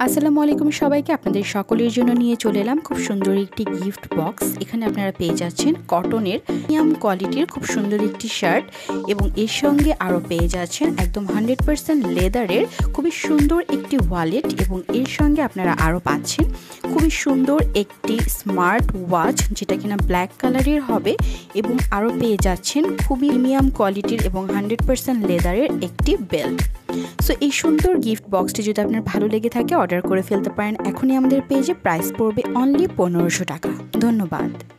আসসালামু আলাইকুম সবাইকে, আপনাদের সকলের জন্য নিয়ে চলে এলাম খুব সুন্দর একটি গিফট বক্স এখানে আপনারা পেয়ে যাচ্ছেন কটনের প্রিমিয়াম কোয়ালিটির খুব সুন্দর একটি শার্ট এবং এর সঙ্গে আরও পেয়ে যাচ্ছেন একদম হান্ড্রেড পারসেন্ট লেদারের খুবই সুন্দর একটি ওয়ালেট এবং এর সঙ্গে আপনারা আরও পাচ্ছেন খুবই সুন্দর একটি স্মার্ট ওয়াচ যেটা কিনা ব্ল্যাক কালারের হবে এবং আরও পেয়ে যাচ্ছেন খুবই প্রিমিয়াম কোয়ালিটির এবং হান্ড্রেড পারসেন্ট লেদারের একটি বেল্ট সো এই সুন্দর গিফট বক্সটি যদি আপনার ভালো লেগে থাকে অর্ডার করে ফেলতে পারেন। এখনই আমাদের পেজে প্রাইস পড়বে অনলি পনেরোশো টাকা। ধন্যবাদ।